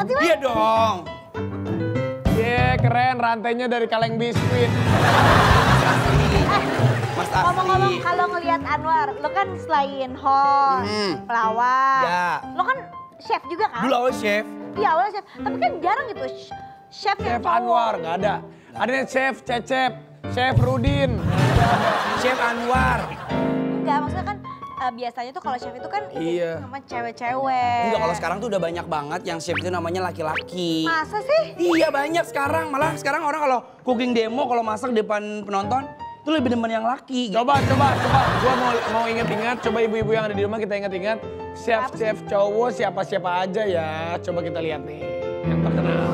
banget sih, Mas? Iya dong. Ye, keren rantainya dari kaleng biskuit. Eh, Mas Ngomong-ngomong kalau ngelihat Anwar, lo kan selain host, hmm. pelawak, ya. lo kan chef juga kan? Dulu awal chef. Iya awal chef, tapi kan jarang gitu chef yang Chef Anwar, nggak ada. Ada chef Cecep, chef Rudin. Chef Anwar. Enggak, maksudnya kan eh, biasanya tuh kalau chef itu kan Iya. sama cewek-cewek. Enggak, kalau sekarang tuh udah banyak banget yang chef itu namanya laki-laki. Masa sih? Iya banyak sekarang, malah sekarang orang kalau cooking demo kalau masak di depan penonton itu lebih demen yang laki. Coba, coba, coba. Gua mau mau inget-inget. Coba ibu-ibu yang ada di rumah kita inget-inget. Chef-chef cowok siapa-siapa aja ya. Coba kita lihat nih. Yang terkenal.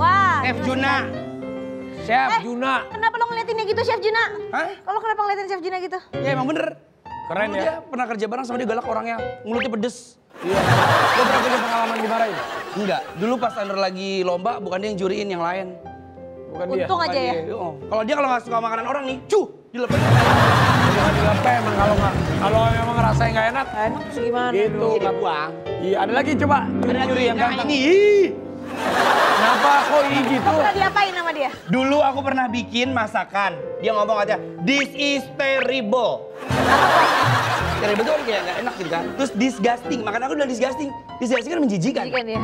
Wah. Chef Juna. sekali. Chef Eh, Juna. Kenapa lo ngeliatinnya gitu Chef Juna? Hah? Kalau kenapa ngeliatin Chef Juna gitu? Ya emang bener. Keren ya. Dia pernah kerja bareng sama dia galak orangnya, mulutnya pedes. Iya. Lo pernah punya pengalaman dimarahin? Enggak, dulu pas Andra lagi lomba bukan dia yang juriin yang lain. Bukan dia. Untung aja ya. Dia, oh. Kalau dia kalau nggak suka makanan orang nih, cuh, dilepet. Bukan dilepe emang kalau nggak kalau emang ngerasain nggak enak. Enak terus gimana? Gitu Jadi kan. buang. Iya, ada lagi coba. Ada Nyuri yang ganteng. ini. Kenapa kok ini gitu? Lo pernah diapain sama dia? Dulu aku pernah bikin masakan. Dia ngomong aja, this is terrible. terrible itu kan kayak nggak enak gitu kan. Terus disgusting, makanya aku bilang disgusting. Disgusting kan menjijikan. Jadi kan dia.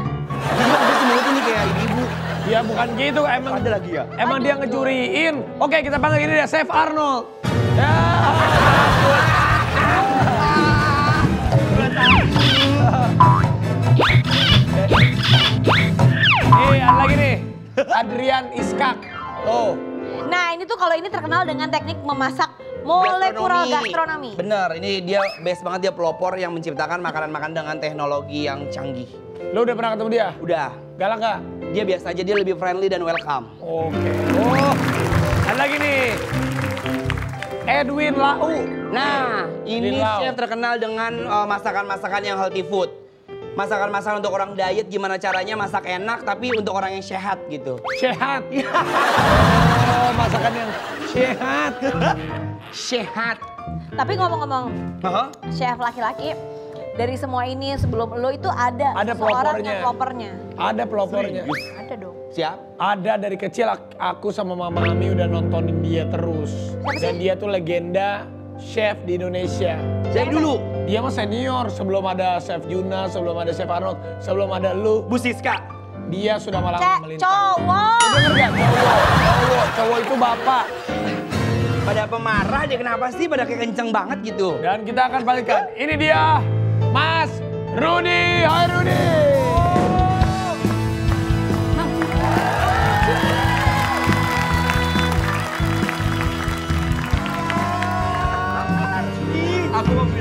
Jadi mulut ini kayak ibu-ibu. Ya bukan gitu, emang Ada lagi ya? Emang dia ngejuriin. Oke, kita panggil ini dia Chef Arnold. Ya. Nih, ada lagi nih. Adrian Iskak. Tuh. Nah ini tuh kalau ini terkenal dengan teknik memasak molekular gastronomi. Bener, ini dia best banget dia pelopor yang menciptakan makanan-makanan dengan teknologi yang canggih. Lo udah pernah ketemu dia? Udah, Galak gak? dia biasa aja, dia lebih friendly dan welcome. Oke. Oh, ada lagi nih. Edwin Lau. Nah, ini Edwin Lau. chef terkenal dengan uh, masakan-masakan yang healthy food. Masakan-masakan untuk orang diet gimana caranya masak enak tapi untuk orang yang sehat gitu. Sehat. oh, masakan yang sehat. Sehat. Tapi ngomong-ngomong chef laki-laki dari semua ini sebelum lo itu ada, Ada seseorang pelopornya. yang pelopornya. Ada pelopornya. Ada dong. Siap? Ada dari kecil ak- aku sama Mama Ami udah nontonin dia terus. Siapa Dan dia tuh legenda chef di Indonesia. Dari dulu, Dia mah senior sebelum ada Chef Juna, sebelum ada Chef Arnold, sebelum ada lu. Bu Siska. Dia sudah malah Cek melintang. cowok. Lu Denger gak? Cowok, cowok, cowok itu bapak. Pada pemarah dia kenapa sih pada kayak kenceng banget gitu. Dan kita akan balikan. Ini dia Mas Rudi. Hai Rudi.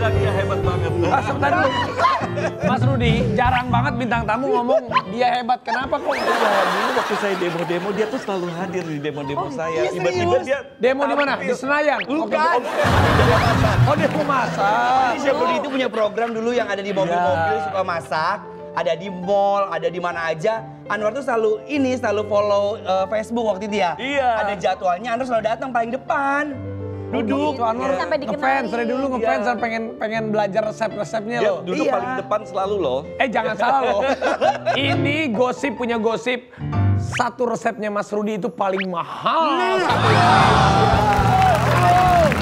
Mau bilang dia hebat banget. Ah, sebentar dulu. Mas Rudi, jarang banget bintang tamu ngomong dia hebat. Kenapa kok? Ya, dulu waktu saya demo-demo dia tuh selalu hadir di demo-demo saya. iya, Tiba-tiba dia Demo di mana? Di. Senayan? Bukan. Oh, demo masak. Chef Budi itu punya program dulu yang ada di mobil-mobil Ya. suka masak. Ada di mall, ada di mana aja. Anwar tuh selalu ini, selalu follow uh, Facebook waktu itu ya. Iya. Ada jadwalnya, Anwar selalu datang paling depan. Duduk. Sampai dikenalin. ngefans dari dulu ngefans Iya. dan pengen pengen belajar resep-resepnya Dia loh. duduk Iya. paling depan selalu loh. Eh jangan salah loh. Ini gosip punya gosip. Satu resepnya Mas Rudi itu paling mahal. Satu,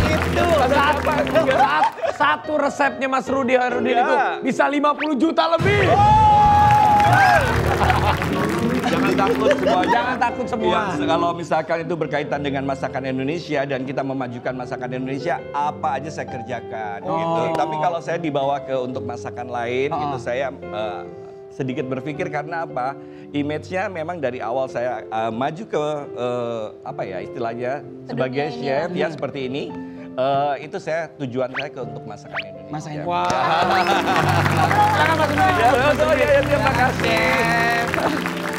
Itu. satu, sat- satu resepnya Mas Rudi Harudin Iya. itu bisa 50 juta lebih. Jangan takut semuanya. Jangan takut semua. Yang kalau misalkan itu berkaitan dengan masakan Indonesia dan kita memajukan masakan Indonesia, apa aja saya kerjakan gitu. Tapi kalau saya dibawa ke untuk masakan lain gitu saya eh, sedikit berpikir karena apa? Image-nya memang dari awal saya eh, maju ke eh, apa ya istilahnya sebagai ini chef ya seperti ini. Eh, itu saya tujuan saya ke untuk masakan Indonesia. Masakan. Ya, ya, ya, terima kasih.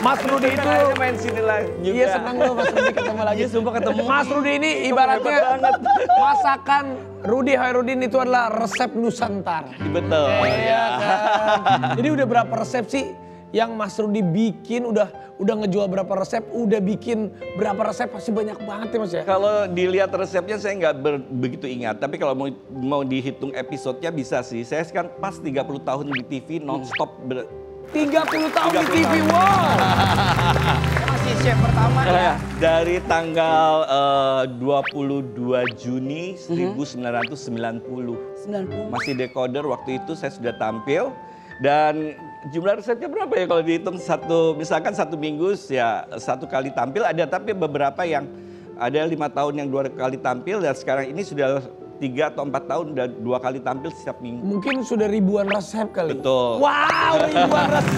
Mas Rudi itu main sini lagi. Iya seneng loh Mas Rudi ketemu lagi. Iya, sumpah ketemu. Mas Rudi ini ibaratnya masakan Rudi Hairudin itu adalah resep Nusantara. Betul. Iya kan. Jadi udah berapa resep sih yang Mas Rudi bikin udah udah ngejual berapa resep, udah bikin berapa resep pasti banyak banget ya Mas ya. Kalau dilihat resepnya saya nggak ber- begitu ingat, tapi kalau mau mau dihitung episodenya bisa sih. Saya kan pas 30 tahun di TV nonstop ber- 30 tahun di 30 TV tahun. Wow. Masih chef pertama ya. Dari tanggal eh, 22 Juni 1990. 90. Masih decoder waktu itu saya sudah tampil dan jumlah resepnya berapa ya kalau dihitung satu misalkan satu minggu ya satu kali tampil ada tapi beberapa yang ada lima tahun yang dua kali tampil dan sekarang ini sudah tiga atau empat tahun udah dua kali tampil setiap minggu. Mungkin sudah ribuan resep kali. Betul. Wow, ribuan resep.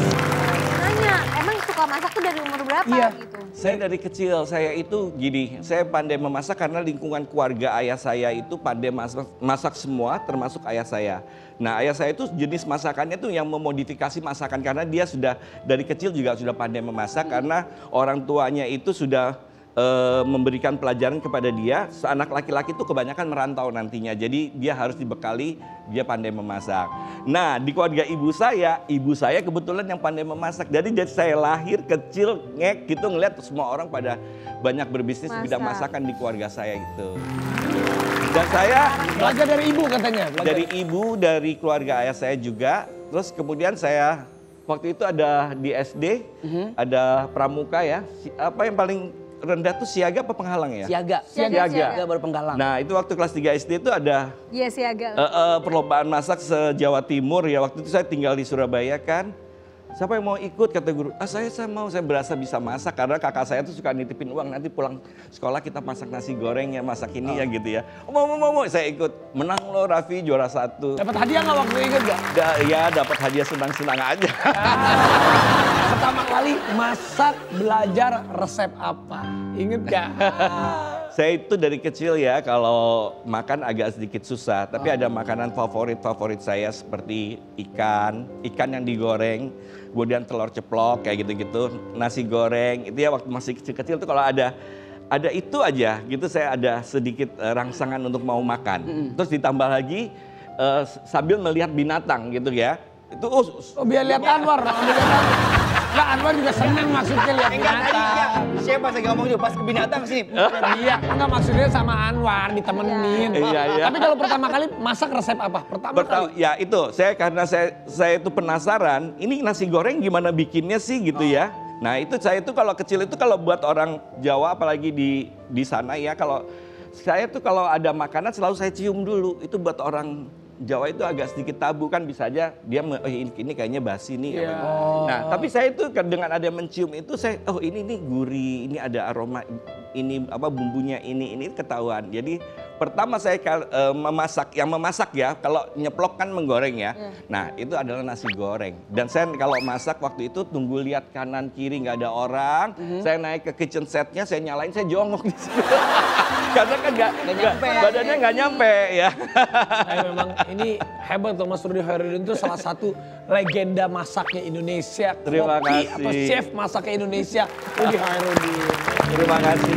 Nanya, emang suka masak tuh dari umur berapa Iya. gitu? Saya dari kecil, saya itu gini, saya pandai memasak karena lingkungan keluarga ayah saya itu pandai masak, masak semua termasuk ayah saya. Nah ayah saya itu jenis masakannya tuh yang memodifikasi masakan karena dia sudah dari kecil juga sudah pandai memasak karena orang tuanya itu sudah eh, memberikan pelajaran kepada dia. Anak laki-laki itu kebanyakan merantau nantinya, jadi dia harus dibekali dia pandai memasak. Nah di keluarga ibu saya, ibu saya kebetulan yang pandai memasak. Jadi dari saya lahir kecil ngek gitu ngeliat semua orang pada banyak berbisnis di bidang Masak. masakan di keluarga saya itu. Dan saya Belajar dari ibu katanya. belajar. dari ibu, dari keluarga ayah saya juga. Terus kemudian saya waktu itu ada di SD, ada pramuka ya. Apa yang paling rendah tuh siaga apa penghalang ya? Siaga. Siaga, Siaga baru penggalang. Nah itu waktu kelas 3 SD itu ada Iya sih agak. eh, eh, perlombaan masak se-Jawa Timur ya. Waktu itu saya tinggal di Surabaya kan. Siapa yang mau ikut kata guru? Ah saya saya mau, saya berasa bisa masak karena kakak saya tuh suka nitipin uang nanti pulang sekolah kita masak nasi goreng ya, masak ini ya gitu ya. Oh, mau mau mau, mau. saya ikut. Menang loh Raffi juara satu. Dapat hadiah nggak waktu inget gak? Da- ya dapat hadiah senang-senang aja. Pertama kali masak belajar resep apa? Inget gak? Saya itu dari kecil ya kalau makan agak sedikit susah, tapi ada makanan favorit-favorit saya seperti ikan, ikan yang digoreng, kemudian telur ceplok kayak gitu-gitu, nasi goreng. Itu ya waktu masih kecil-kecil tuh kalau ada ada itu aja gitu saya ada sedikit eh, rangsangan untuk mau makan. Terus ditambah lagi eh, sambil melihat binatang gitu ya. Itu oh, Oh, biar lihat Anwar, Bang. Biar lihat Anwar. Lah Anwar juga seneng maksudnya lihat Enggak tadi enggak. binatang. Chef pas lagi ngomong juga pas ke binatang sih. Iya, enggak maksudnya sama Anwar ditemenin. Iya, iya. Tapi kalau pertama kali masak resep apa? Pertama Pertama, kali. ya itu saya karena saya saya itu penasaran ini nasi goreng gimana bikinnya sih gitu ya. Nah itu saya itu kalau kecil itu kalau buat orang Jawa apalagi di di sana ya kalau saya tuh kalau ada makanan selalu saya cium dulu itu buat orang Jawa itu agak sedikit tabu kan bisa aja dia oh, ini, ini kayaknya basi nih. Iya. Nah tapi saya itu dengan ada mencium itu saya oh ini nih gurih ini ada aroma ini apa bumbunya ini ini ketahuan. Jadi pertama saya eh, memasak yang memasak ya kalau nyeplok kan menggoreng ya. Nah itu adalah nasi goreng dan saya kalau masak waktu itu tunggu lihat kanan kiri nggak ada orang. Saya naik ke kitchen setnya saya nyalain saya jongkok di situ. Karena kan nggak badannya nggak nyampe ya. Nah, memang ini hebat loh Mas Rudi Hairudin itu salah satu legenda masaknya Indonesia. Terima Koki kasih. atau chef masaknya Indonesia Rudi Hairudin. Terima kasih.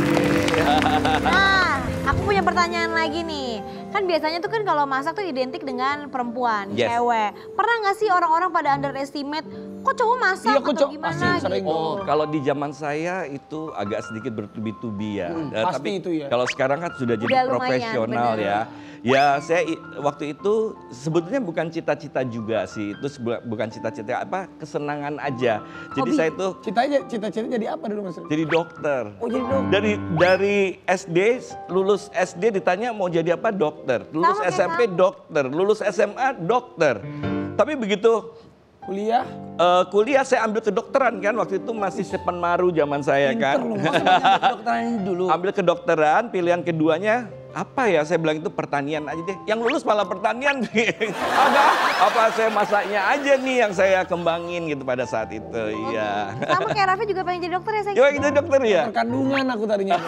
Nah, aku punya pertanyaan lagi nih. Kan biasanya tuh kan kalau masak tuh identik dengan perempuan, Yes. cewek. Pernah nggak sih orang-orang pada underestimate, kok cowok masak Iya, kok atau cowok- gimana pasti sering. gitu? Oh, kalau di zaman saya itu agak sedikit bertubi-tubi ya. Eh, pasti tapi itu ya. kalau sekarang kan sudah jadi Udah lumayan, profesional bener. ya. Ya, saya waktu itu sebetulnya bukan cita-cita juga sih. Itu bukan cita-cita apa, kesenangan aja. Jadi Hobi. saya itu Cita-cita cita-cita jadi apa dulu Mas jadi dokter. Oh jadi dong. Dari dari SD lulus SD ditanya mau jadi apa dokter. Lulus kayak SMP dokter, lulus SMA dokter. Tapi begitu Kuliah? Eh, kuliah saya ambil kedokteran kan waktu itu masih Sepen Maru zaman saya kan. Kedokteran dulu. ambil kedokteran, pilihan keduanya apa ya? Saya bilang itu pertanian aja deh. Yang lulus malah pertanian. Ada apa saya masaknya aja nih yang saya kembangin gitu pada saat itu. Iya. Sama kayak Raffi juga pengen jadi dokter ya sayang? Ya gitu dokter ya. Perkandungan aku tadinya.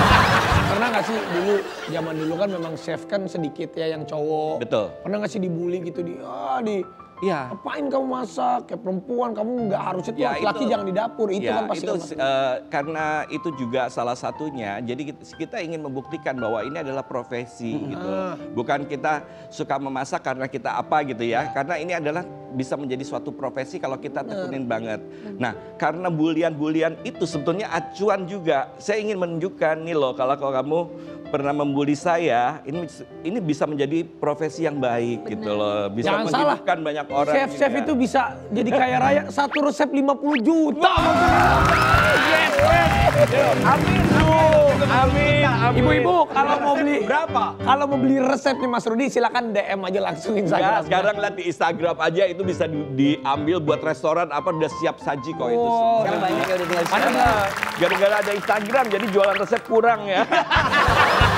Pernah gak sih dulu, zaman dulu kan memang chef kan sedikit ya yang cowok. Betul. Pernah gak sih dibully gitu di, ah di, Iya. apain kamu masak, kayak perempuan kamu nggak harusnya tuh Ya, laki-laki itu- jangan di dapur, itu ya, kan pasti itu kan eh, karena itu juga salah satunya. Jadi kita, kita ingin membuktikan bahwa ini adalah profesi gitu. Ah. Bukan kita suka memasak karena kita apa gitu ya. Karena ini adalah bisa menjadi suatu profesi kalau kita tekunin banget. Nah, karena bulian-bulian itu sebetulnya acuan juga. Saya ingin menunjukkan nih loh kalau kalau kamu pernah membuli saya, ini ini bisa menjadi profesi yang baik gitu loh. Bisa Jangan salah. menghidupkan banyak orang. Chef chef juga. itu bisa jadi kaya raya satu resep 50 juta. Yes, yes. Amin, amin, amin. Ibu-ibu kalau mau beli Berapa? Kalau mau beli resepnya Mas Rudi silakan DM aja langsung Ya, Instagram. sekarang lihat di Instagram aja itu bisa di- diambil buat restoran apa udah siap saji kok itu. Oh, semua. Sekarang banyak yang udah tinggal? Gara-gara ada Instagram jadi jualan resep kurang ya.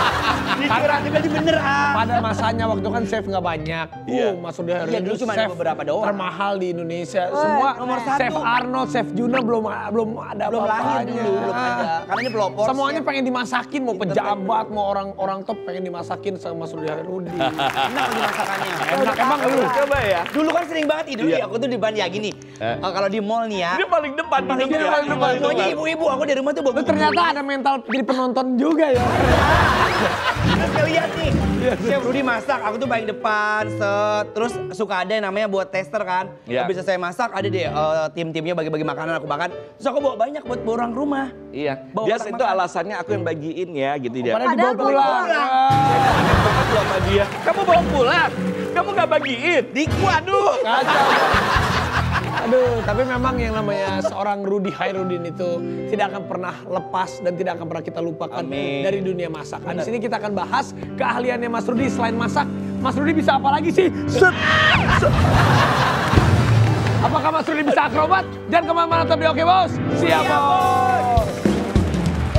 Dikira berarti bener ah. Pada masanya waktu kan chef nggak banyak. Iya. Uh, Mas Rudi Haryono Iya, dulu cuma beberapa doang. Termahal di Indonesia. Semua nomor Chef satu. Arnold, Chef Juna belum belum ada Belum lahir apa-apanya. dulu, belum ada. Karena ini pelopor. Semuanya chef. pengen dimasakin, mau pejabat, mau orang-orang top pengen dimasakin sama Mas Rudi Harudi. enak lagi masakannya. Enak emang lu. Coba ya. Dulu kan sering banget ih, dulu Iya. ya aku tuh di depan ya gini. Eh. Eh, kalau di mall nih ya. Dia paling depan Paling depan, Dia paling semuanya depan. ibu-ibu, aku dari rumah tuh ternyata ada mental jadi penonton juga ya. Terus lihat nih, Chef Rudy masak, aku tuh paling depan, set. Terus suka ada yang namanya buat tester kan. Iya. Habis saya masak, ada deh eh, tim-timnya bagi-bagi makanan aku makan. Terus aku bawa banyak buat bawa orang rumah. Iya. Bawa Bias orang itu makan. alasannya aku yang bagiin ya gitu dia. Padahal dibawa pulang. Kamu bawa pulang. Kamu gak bagiin. Di waduh. Kacau. Aduh, tapi memang yang namanya seorang Rudi Hairudin itu tidak akan pernah lepas dan tidak akan pernah kita lupakan Amin. dari dunia masak. Nah, di sini kita akan bahas keahliannya Mas Rudi selain masak. Mas Rudi bisa apa lagi sih? Set. Set. Apakah Mas Rudi bisa akrobat? Dan ke mana-mana tetap di Oke Bos? Siap Bos!